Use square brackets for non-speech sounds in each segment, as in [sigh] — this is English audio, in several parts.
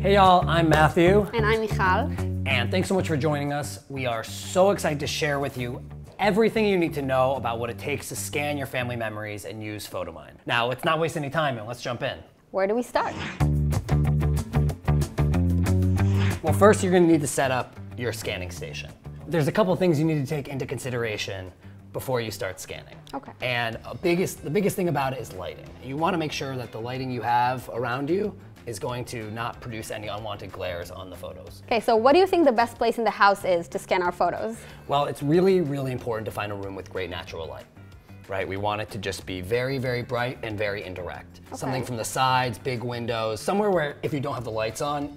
Hey y'all, I'm Matthew, And I'm Michal. and thanks so much for joining us. We are so excited to share with you everything you need to know about what it takes to scan your family memories and use Photomyne. Now, let's not waste any time and let's jump in. Where do we start? Well, first you're gonna need to set up your scanning station. There's a couple things you need to take into consideration before you start scanning. Okay. And a biggest, the biggest thing about it is lighting. You wanna make sure that the lighting you have around you is going to not produce any unwanted glares on the photos. Okay, so what do you think the best place in the house is to scan our photos? Well, it's really, really important to find a room with great natural light, right? We want it to just be very, very bright and very indirect. Something from the sides, big windows, somewhere where if you don't have the lights on,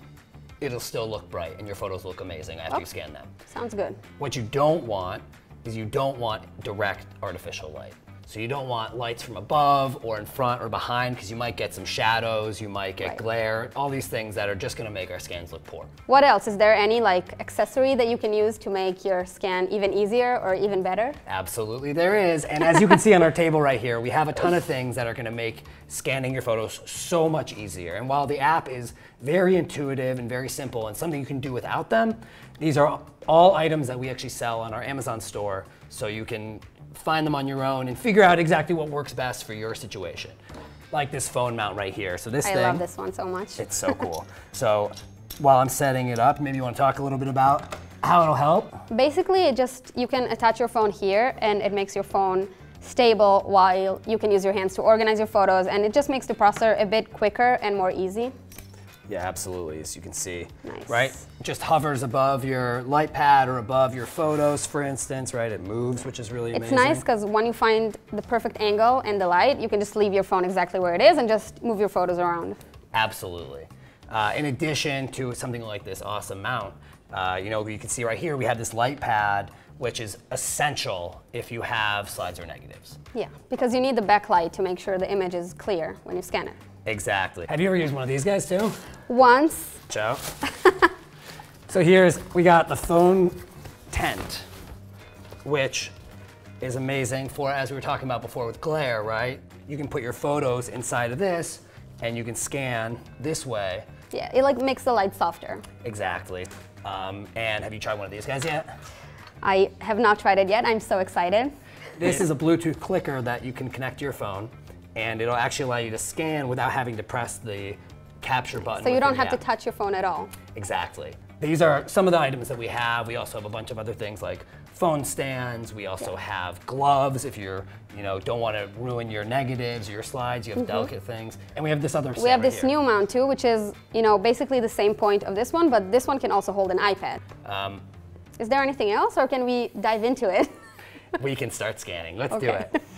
it'll still look bright and your photos look amazing after you oh, scan them. Sounds good. What you don't want is you don't want direct artificial light. So you don't want lights from above or in front or behind because you might get some shadows, you might get Right. glare, all these things that are just gonna make our scans look poor. What else? Is there any like accessory that you can use to make your scan even easier or even better? Absolutely, there is. And as you can see on our table right here, we have a ton of things that are going to make scanning your photos so much easier. And while the app is very intuitive and very simple and something you can do without them, these are all items that we actually sell on our Amazon store. So you can find them on your own and figure out exactly what works best for your situation. Like this phone mount right here. So this I thing. I love this one so much. It's so cool. so while I'm setting it up, maybe you want to talk a little bit about how it'll help. Basically, it just you can attach your phone here and it makes your phone stable while you can use your hands to organize your photos and it just makes the processor a bit quicker and more easy. Yeah, absolutely, as you can see. Nice. Right? Just hovers above your light pad or above your photos, for instance, right? It moves, which is really It's amazing. nice because when you find the perfect angle and the light, you can just leave your phone exactly where it is and just move your photos around. Absolutely. Uh, in addition to something like this awesome mount, uh, you know, you can see right here we have this light pad, which is essential if you have slides or negatives. Yeah, because you need the backlight to make sure the image is clear when you scan it. Exactly. Have you ever used one of these guys too? Once, Joe. [laughs] so here's we got the phone tent, which is amazing for as we were talking about before with glare, right? You can put your photos inside of this, and you can scan this way. yeah, it like makes the light softer. Exactly. Um, and have you tried one of these guys yet? I have not tried it yet. I'm so excited. This is a Bluetooth clicker that you can connect to your phone, and it'll actually allow you to scan without having to press the capture button. So you don't have to touch your phone at all. Exactly. These are some of the items that we have. We also have a bunch of other things like phone stands. We also have gloves if you're, you know, don't want to ruin your negatives or your slides. You have delicate things. And we have this other. We have this new mount too, which is, you know, basically the same point of this one, but this one can also hold an iPad. Um, Is there anything else or can we dive into it? [laughs] we can start scanning. Let's do it. [laughs]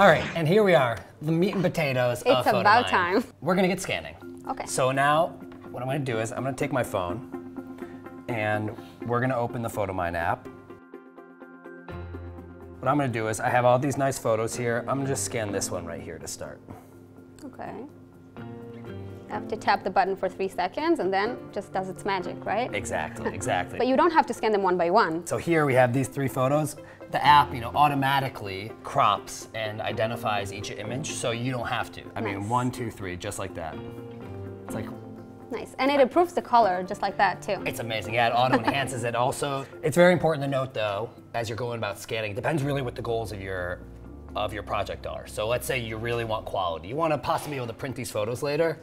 All right, and here we are, the meat and potatoes of It's about time. We're gonna get scanning. Okay. So now, what I'm gonna do is I'm gonna take my phone, and we're gonna open the Photomyne app. What I'm gonna do is I have all these nice photos here. I'm gonna just scan this one right here to start. Okay. You have to tap the button for three seconds and then just does its magic, right? Exactly, exactly. But you don't have to scan them one by one. So here we have these three photos. The app, you know, automatically crops and identifies each image, so you don't have to. I mean, one, two, three, just like that. It's like, Nice. And it improves the color just like that too. it's amazing. Yeah, it auto [laughs] enhances it also. It's very important to note though, as you're going about scanning, it depends really what the goals of your of your project are. So let's say you really want quality. You want to possibly be able to print these photos later.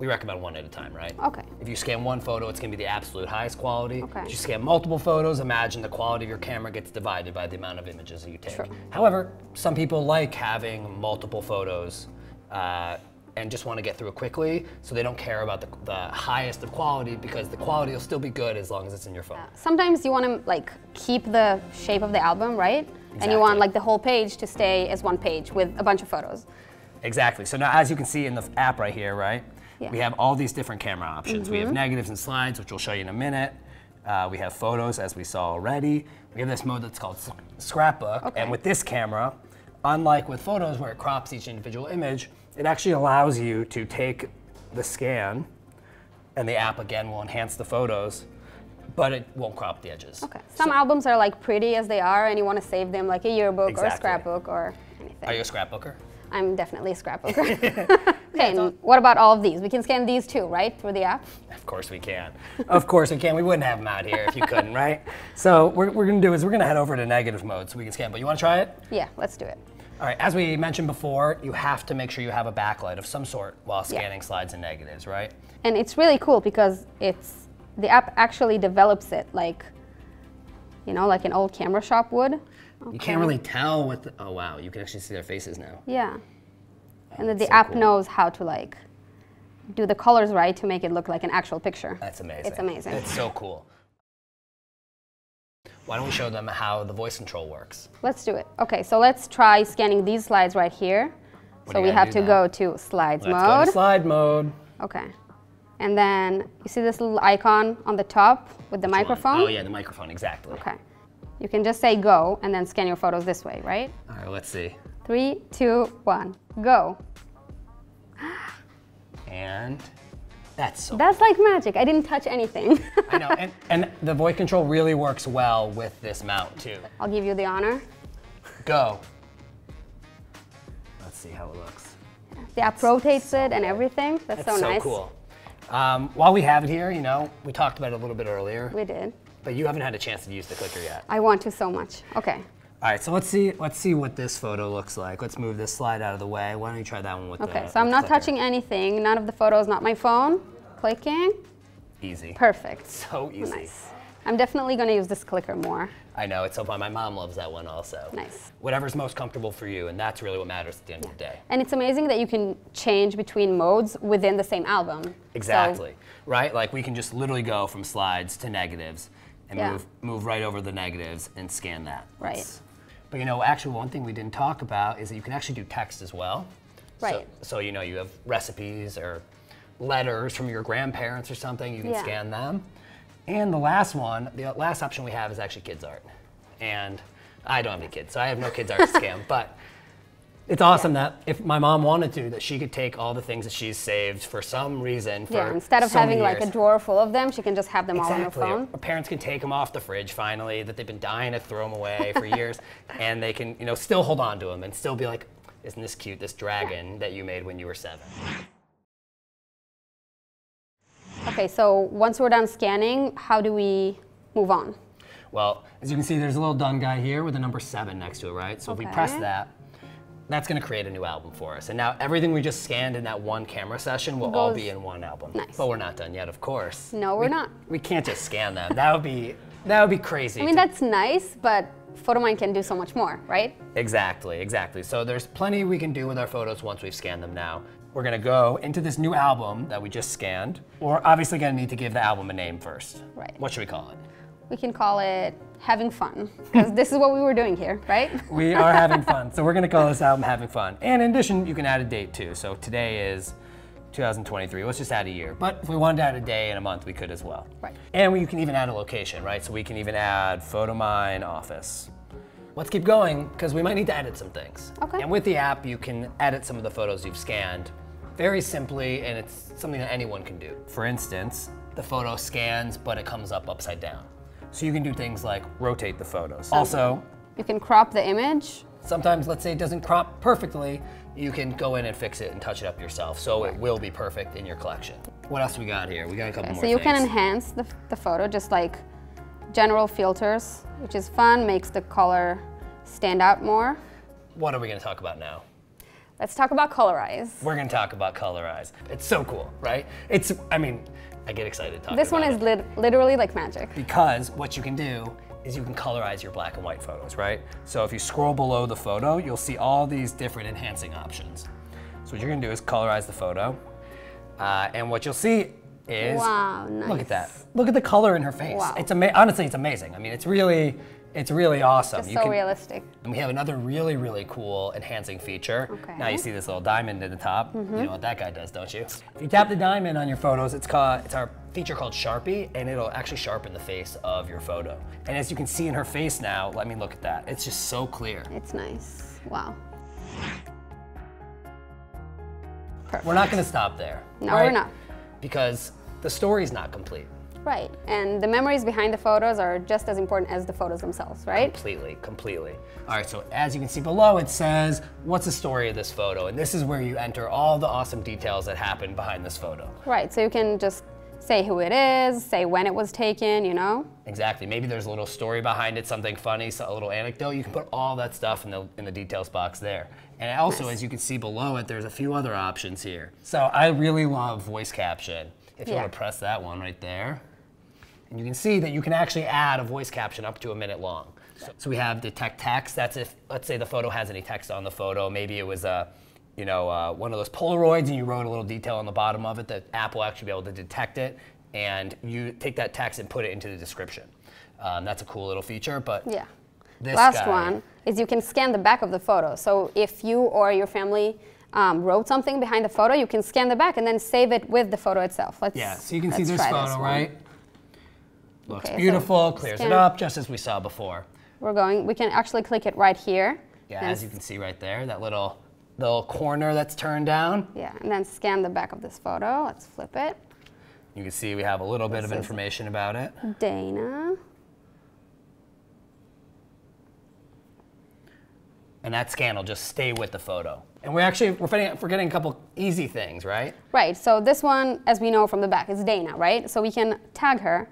We recommend one at a time, right? Okay. If you scan one photo, it's going to be the absolute highest quality. Okay. If you scan multiple photos, imagine the quality of your camera gets divided by the amount of images that you take. Sure. However, some people like having multiple photos uh, and just want to get through it quickly, so they don't care about the, the highest of quality because the quality will still be good as long as it's in your phone. Yeah. Sometimes you want to like keep the shape of the album, right? Exactly. And you want like the whole page to stay as one page with a bunch of photos. Exactly. So now, as you can see in the app right here, right, Yeah. Mm-hmm. we have all these different camera options. We have negatives and slides, which we'll show you in a minute. Uh, we have photos, as we saw already. We have this mode that's called scrapbook, Okay. and with this camera, unlike with photos where it crops each individual image, it actually allows you to take the scan, and the app again will enhance the photos, but it won't crop the edges. Okay. Some albums are like pretty as they are, and you want to save them like a yearbook or a scrapbook or anything. Are you a scrapbooker? I'm definitely a scrapbooker. [laughs] [laughs] okay, and what about all of these? We can scan these too, right, through the app? Of course we can. [laughs] of course we can. We wouldn't have them out here if you couldn't, right? So what we're going to do is we're going to head over to negative mode so we can scan. But you want to try it? Yeah, let's do it. All right, as we mentioned before, you have to make sure you have a backlight of some sort while scanning slides and negatives, right? And it's really cool because it's the app actually develops it like, you know, like an old camera shop would. You can't really tell what the, oh wow, you can actually see their faces now. Yeah. And oh, then the so app cool. knows how to like do the colors right to make it look like an actual picture. That's amazing. It's amazing. It's so cool. Why don't we show them how the voice control works? Let's do it. Okay, so let's try scanning these slides right here. What so we have to go to slides Let's go to slide mode. okay. And then you see this little icon on the top with the microphone? Oh yeah, the microphone, exactly. Okay. You can just say go and then scan your photos this way, right? All right, let's see. Three, two, one, go. And that's so That's like magic. I didn't touch anything. I know, and, [laughs] and the voice control really works well with this mount too. I'll give you the honor. Go. Let's see how it looks. The app rotates it and everything. That's, That's so, so nice. cool. Um, while we have it here, you know, we talked about it a little bit earlier, We did. But you haven't had a chance to use the clicker yet. I want to so much. Okay. All right, so let's see. Let's see what this photo looks like. Let's move this slide out of the way. Why don't you try that one with the? Okay, so I'm not clicker? touching anything. None of the photos, not my phone. Clicking. Easy. Perfect. [laughs] So easy. Nice. I'm definitely going to use this clicker more. I know it's so fun. My mom loves that one also. Nice. Whatever's most comfortable for you, and that's really what matters at the end of the day. And it's amazing that you can change between modes within the same album. So- Exactly. right? Like we can just literally go from slides to negatives and Yeah. move move right over the negatives and scan that. Right. It's- But you know, actually one thing we didn't talk about is that you can actually do text as well. So- Right. So, you know, you have recipes or letters from your grandparents or something, you can Yeah. scan them. And the last one, the last option we have is actually kids art. And I don't have any kids, so I have no kids art to scan, [laughs] but it's awesome that if my mom wanted to, that she could take all the things that she's saved for some reason. For yeah, instead of so having like a drawer full of them, she can just have them all on her phone. Or parents can take them off the fridge finally that they've been dying to throw them away for [laughs] years, and they can, you know, still hold on to them and still be like, "Isn't this cute? This dragon that you made when you were seven. Okay, so once we're done scanning, how do we move on? Well, as you can see, there's a little done guy here with a number seven next to it, right? So if we press that, that's going to create a new album for us. And now everything we just scanned in that one camera session will all be in one album. Nice. But we're not done yet, of course. No, we're We- not. We can't just scan them. That would be that would be crazy. I mean, that's nice, but Photomyne can do so much more, right? Exactly, exactly. So there's plenty we can do with our photos once we've scanned them now. We're gonna go into this new album that we just scanned. We're obviously gonna need to give the album a name first. Right. What should we call it? We can call it having fun, because this is what we were doing here, right? [laughs] We are having fun. So we're gonna call this album Having Fun. And in addition, you can add a date too. So today is 2023. Let's just add a year. But if we wanted to add a day and a month, we could as well. Right. And we can even add a location, right? So we can even add Photomyne Office. Let's keep going because we might need to edit some things. Okay. And with the app, you can edit some of the photos you've scanned very simply, and it's something that anyone can do. For instance, the photo scans, but it comes up upside down. So you can do things like rotate the photos. Also, You can crop the image. sometimes let's say it doesn't crop perfectly, you can go in and fix it and touch it up yourself. So it will be perfect in your collection. What else we got here? We got a couple more So you can enhance the, the photo, just like general filters, which is fun, makes the color stand out more. what are we gonna talk about now? Let's talk about colorize. We're gonna talk about colorize. It's so cool, right? It's, I mean, I get excited talking This one is it. lit- literally like magic. because what you can do is you can colorize your black and white photos, right? So if you scroll below the photo, you'll see all these different enhancing options. So what you're gonna do is colorize the photo, uh, and what you'll see is Wow, nice. look at that. Look at the color in her face. Wow. It's ama- honestly, it's amazing. I mean, it's really, it's really awesome. Just You so can- realistic. and we have another really, really cool enhancing feature. Okay. Now you see this little diamond at the top. Mm -hmm. You know what that guy does, don't you? If you tap the diamond on your photos, it's called it's our feature called Sharpie, and it'll actually sharpen the face of your photo. And as you can see in her face now, let me look at that. It's just so clear. It's nice. Wow. Perfect. We're not gonna stop there. No, we're not. Because the story's not complete. Right. And the memories behind the photos are just as important as the photos themselves, right? Completely, completely. All right, so as you can see below, it says, what's the story of this photo? And this is where you enter all the awesome details that happen behind this photo. Right. So you can just say who it is, say when it was taken, you know? Exactly. Maybe there's a little story behind it, something funny, so- a little anecdote. You can put all that stuff in the in the details box there. And also, as you can see below it, there's a few other options here. So I really love voice caption. If you Yeah. want to press that one right there, and you can see that you can actually add a voice caption up to a minute long. So, so we have detect text. That's if let's say the photo has any text on the photo. Maybe it was a you know, uh, one of those Polaroids and you wrote a little detail on the bottom of it, the app will actually be able to detect it and you take that text and put it into the description. Um, that's a cool little feature, but Yeah. this Last guy- one is you can scan the back of the photo. So if you or your family um, wrote something behind the photo, you can scan the back and then save it with the photo itself. Let's Yeah, so you can see this photo, one. right? Looks Okay, so beautiful, clears scan- it up, just as we saw before. We're going. We can actually click it right here. Yeah, as you can see right there, that little little corner that's turned down. Yeah, and then scan the back of this photo. Let's flip it. You can see we have a little bit of information about it. Dana. And that scan will just stay with the photo. And we're actually we're forgetting, forgetting a couple easy things, right? Right. So this one, as we know from the back, is Dana, right? So we can tag her.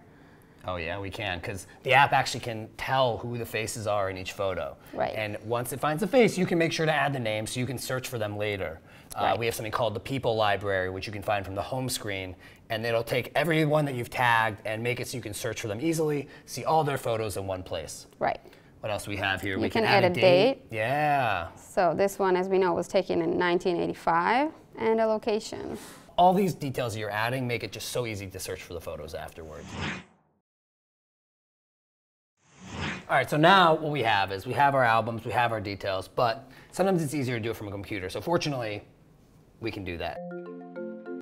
Oh yeah, we can because the app actually can tell who the faces are in each photo. Right. And once it finds a face, you can make sure to add the name so you can search for them later. Uh, we have something called the People Library, which you can find from the home screen, and it'll take everyone that you've tagged and make it so you can search for them easily, see all their photos in one place. Right. What else we have here? You we can add a date. Yeah. So this one, as we know, was taken in 1985, and a location. All these details you're adding make it just so easy to search for the photos afterwards. All right, so now what we have is we have our albums, we have our details, but sometimes it's easier to do it from a computer. So fortunately, we can do that.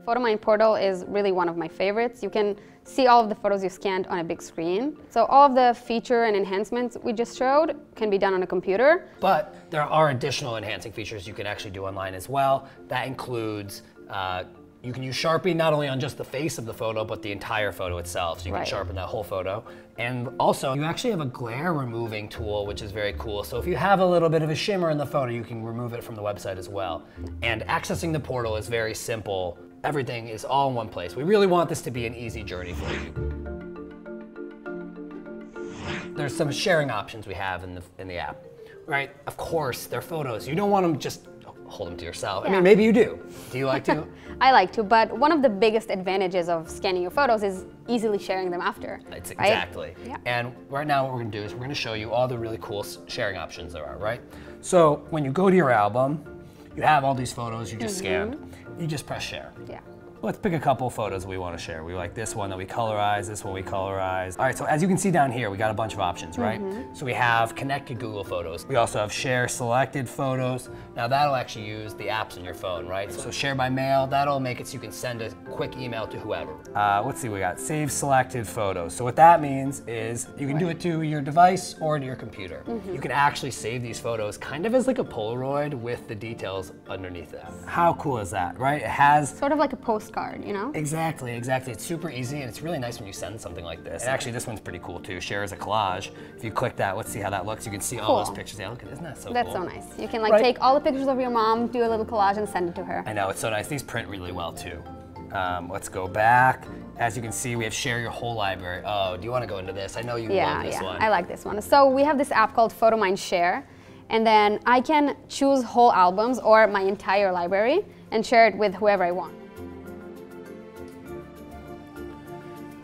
Photomyne Portal is really one of my favorites. You can see all of the photos you scanned on a big screen. So all of the feature and enhancements we just showed can be done on a computer. But there are additional enhancing features you can actually do online as well. That includes uh, you can use Sharpie not only on just the face of the photo, but the entire photo itself. So you Right. can sharpen that whole photo. And also, you actually have a glare removing tool, which is very cool. So if you have a little bit of a shimmer in the photo, you can remove it from the website as well. And accessing the portal is very simple. Everything is all in one place. We really want this to be an easy journey for you. There's some sharing options we have in the in the app, right? Of course, they're photos. You don't want them just hold them to yourself. I mean, maybe you do. [laughs] Do you like to? I like to, but one of the biggest advantages of scanning your photos is easily sharing them after. It's right? exactly. Yeah. And right now, what we're gonna do is we're gonna show you all the really cool sharing options there are, right? So when you go to your album, you have all these photos you just Mm-hmm. scanned. You just press share. Yeah. Let's pick a couple photos we want to share. We like this one that we colorize, this one we colorize. All right, so as you can see down here, we got a bunch of options, right? So we have connected Google Photos. We also have share selected photos. Now that'll actually use the apps on your phone, right? So share by mail, that'll make it so you can send a quick email to whoever. Uh, let's see, we got save selected photos. So what that means is you can do it to your device or to your computer. You can actually save these photos kind of as like a Polaroid with the details underneath it. How cool is that, right? It has Sort of like a postcard, you know? Exactly, exactly. It's super easy and it's really nice when you send something like this. And actually, this one's pretty cool too. Share as a collage. If you click that, let's see how that looks. You can see all those pictures. Yeah, look at isn't that so That's cool? so nice. You can like Right. take all the pictures of your mom, do a little collage, and send it to her. I know, it's so nice. These print really well too. Um, let's go back. As you can see, we have share your whole library. Oh, do you want to go into this? I know you Yeah, love this yeah, one. I like this one. So we have this app called Photomyne Share, and then I can choose whole albums or my entire library and share it with whoever I want.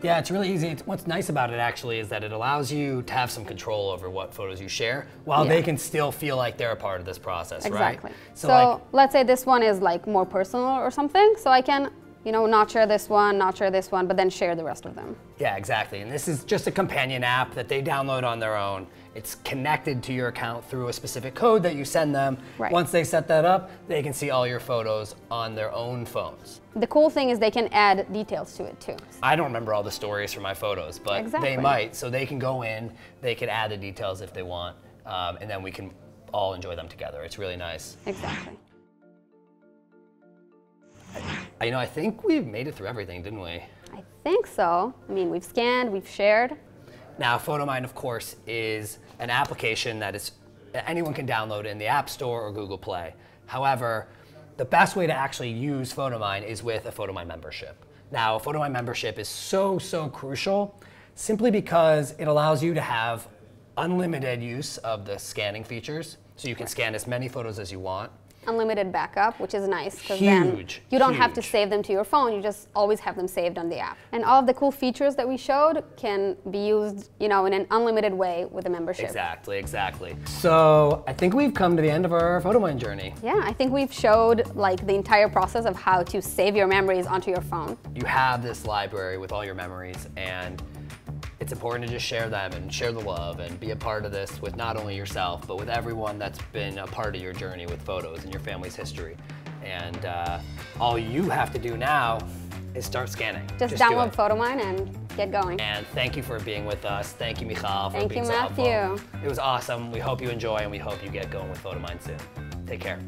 Yeah, it's really easy. It's, what's nice about it actually is that it allows you to have some control over what photos you share, while Yeah. they can still feel like they're a part of this process, right? Exactly. right? So, like, let's say this one is like more personal or something, so I can, you know, not share this one, not share this one, but then share the rest of them. Yeah, exactly. And this is just a companion app that they download on their own. It's connected to your account through a specific code that you send them. Right. Once they set that up, they can see all your photos on their own phones. The cool thing is they can add details to it too. I don't remember all the stories from my photos, but Exactly. they might. So they can go in, they can add the details if they want, um, and then we can all enjoy them together. It's really nice. Exactly. You know, I think we've made it through everything, didn't we? I think so. I mean, we've scanned, we've shared. Now, Photomyne, of course, is an application that is anyone can download in the App Store or Google Play. However, the best way to actually use Photomyne is with a Photomyne membership. Now, a Photomyne membership is so, so crucial simply because it allows you to have unlimited use of the scanning features. So you can scan as many photos as you want. Unlimited backup, which is nice because then you don't have to save them to your phone. You just always have them saved on the app. And all of the cool features that we showed can be used, you know, in an unlimited way with a membership. Exactly, exactly. So I think we've come to the end of our Photomyne journey. Yeah, I think we've showed like the entire process of how to save your memories onto your phone. You have this library with all your memories and it's important to just share them and share the love and be a part of this with not only yourself, but with everyone that's been a part of your journey with photos and your family's history. And uh, all you have to do now is start scanning. Just, do download it. Photomyne and get going. And thank you for being with us. Thank you, Michal, for Thank being you, so helpful. Matthew. It was awesome. We hope you enjoy and we hope you get going with Photomyne soon. Take care.